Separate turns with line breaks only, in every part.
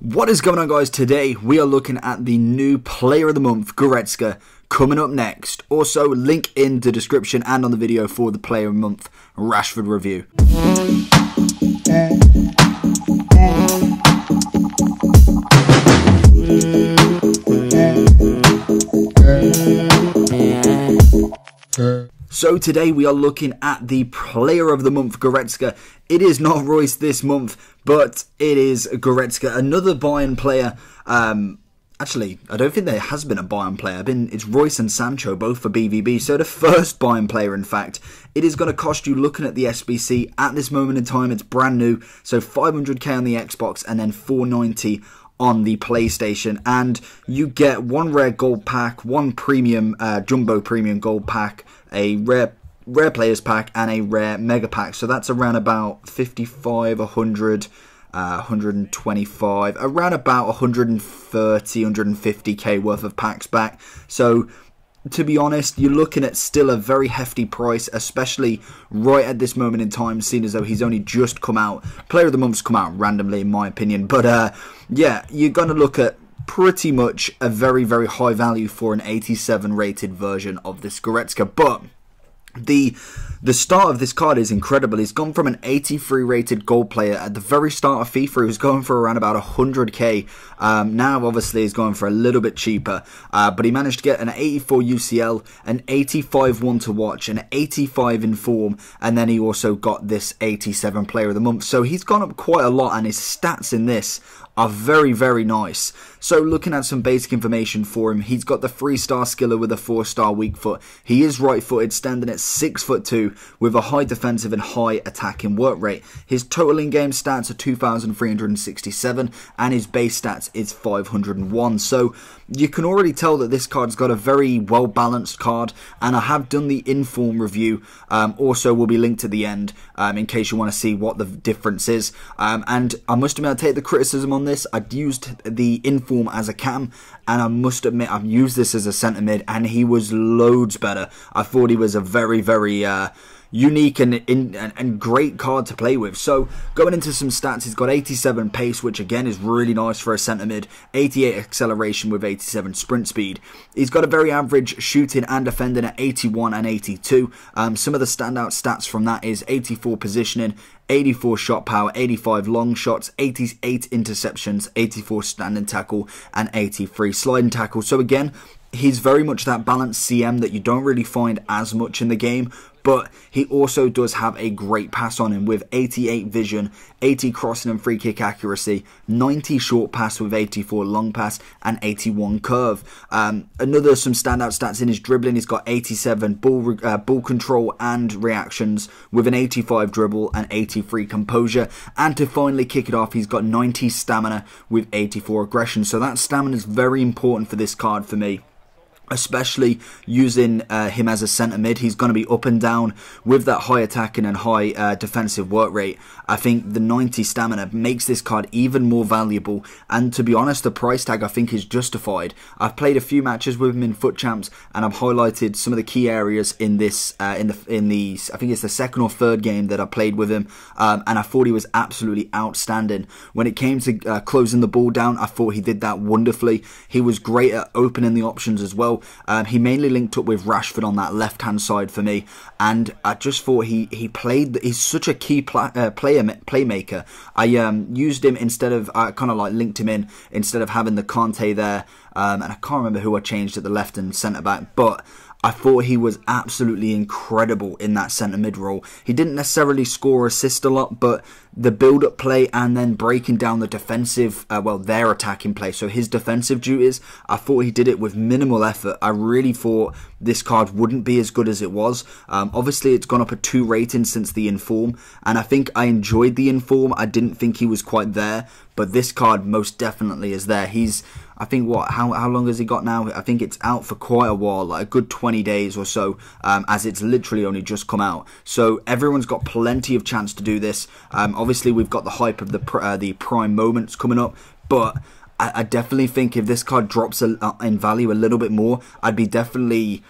What is going on, guys? Today we are looking at the new Player of the Month, Goretzka, coming up next. Also, link in the description and on the video for the Player of the Month Rashford review. So today we are looking at the Player of the Month, Goretzka. It is not Reus this month, but it is Goretzka, another Bayern player. Um, actually, I don't think there has been a Bayern player. Been it's Reus and Sancho both for BVB. So the first Bayern player, in fact, it is going to cost you. Looking at the SBC at this moment in time, it's brand new. So 500k on the Xbox and then 490 on the PlayStation, and you get one rare gold pack, one premium uh, jumbo premium gold pack, a rare rare players pack, and a rare mega pack. So that's around about 55, 100. Uh, 125, around about 130, 150k worth of packs back. So to be honest, you're looking at still a very hefty price, especially right at this moment in time, seeing as though he's only just come out. Player of the Month's come out randomly, in my opinion. But uh, yeah, you're going to look at pretty much a very, very high value for an 87 rated version of this Goretzka. But the the start of this card is incredible. He's gone from an 83 rated gold player at the very start of FIFA. He was going for around about 100k. Um, now, obviously, he's going for a little bit cheaper. Uh, but he managed to get an 84 UCL, an 85 one to watch, an 85 in form, and then he also got this 87 player of the month. So he's gone up quite a lot, and his stats in this are very, very nice. So, looking at some basic information for him, he's got the three star skiller with a four star weak foot. He is right footed, standing at six foot two, with a high defensive and high attacking work rate. His total in game stats are 2,367, and his base stats is 501. So, you can already tell that this card's got a very well balanced card, and I have done the inform review. Um, also, will be linked at the end um, in case you want to see what the difference is. Um, and I must admit, I take the criticism on this. I'd used the inform as a cam, and I must admit, I've used this as a centre mid, and he was loads better. I thought he was a very, very. Uh, unique and, in, and, great card to play with. So going into some stats, he's got 87 pace, which again is really nice for a centre mid. 88 acceleration with 87 sprint speed. He's got a very average shooting and defending at 81 and 82. Um, some of the standout stats from that is 84 positioning, 84 shot power, 85 long shots, 88 interceptions, 84 standing tackle, and 83 sliding tackle. So again, he's very much that balanced CM that you don't really find as much in the game, but he also does have a great pass on him with 88 vision, 80 crossing and free kick accuracy, 90 short pass with 84 long pass, and 81 curve. Um, another some standout stats in his dribbling. He's got 87 ball uh, ball control and reactions with an 85 dribble and 83 composure. And to finally kick it off, he's got 90 stamina with 84 aggression. So that stamina is very important for this card for me especially using uh, him as a centre mid. He's going to be up and down with that high attacking and high uh, defensive work rate. I think the 90 stamina makes this card even more valuable. And to be honest, the price tag I think is justified. I've played a few matches with him in FUT Champs, and I've highlighted some of the key areas in this uh, in the in the I think it's the second or third game that I played with him, um, and I thought he was absolutely outstanding. When it came to uh, closing the ball down, I thought he did that wonderfully. He was great at opening the options as well. Um, he mainly linked up with Rashford on that left hand side for me, and I just thought he he played. He's such a key uh, player playmaker. I um, used him instead of I kind of like linked him in instead of having the Kanté there, um, and I can't remember who I changed at the left and centre back, but. I thought he was absolutely incredible in that centre mid role. He didn't necessarily score or assist a lot, but the build up play and then breaking down the defensive, uh, well, their attacking play. So his defensive duties, I thought he did it with minimal effort. I really thought this card wouldn't be as good as it was. Um, obviously, it's gone up a two rating since the Inform, and I think I enjoyed the Inform. I didn't think he was quite there, but this card most definitely is there. He's, I think, what, how, how long has he got now? I think it's out for quite a while, like a good 20 days or so, um, as it's literally only just come out. So everyone's got plenty of chance to do this. Um, Obviously, we've got the hype of the uh, the prime moments coming up, but I, I definitely think if this card drops a, uh, in value a little bit more, I'd be definitely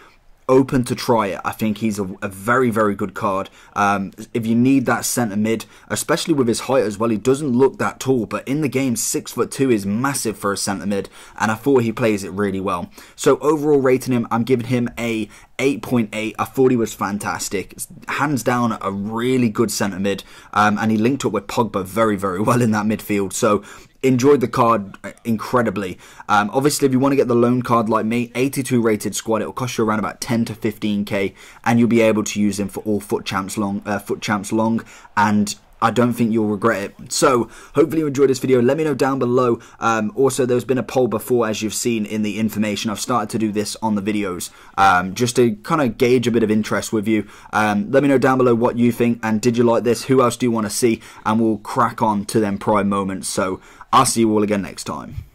open to try it. I think he's a, a very, very good card. Um, if you need that centre mid, especially with his height as well, he doesn't look that tall, but in the game, six foot two is massive for a centre mid, and I thought he plays it really well. So overall rating him, I'm giving him a 8.8. I thought he was fantastic. Hands down, a really good centre mid, um, and he linked up with Pogba very, very well in that midfield. So enjoyed the card incredibly. Um, obviously, if you want to get the loan card like me, 82 rated squad, it'll cost you around about 10 to 15k, and you'll be able to use him for all FUT champs long, uh, FUT champs long, and I don't think you'll regret it. So, hopefully you enjoyed this video. Let me know down below. Um, also, there's been a poll before, as you've seen in the information. I've started to do this on the videos, um, just to kind of gauge a bit of interest with you. Um, let me know down below what you think, and did you like this? Who else do you want to see? And we'll crack on to them prime moments. So, I'll see you all again next time.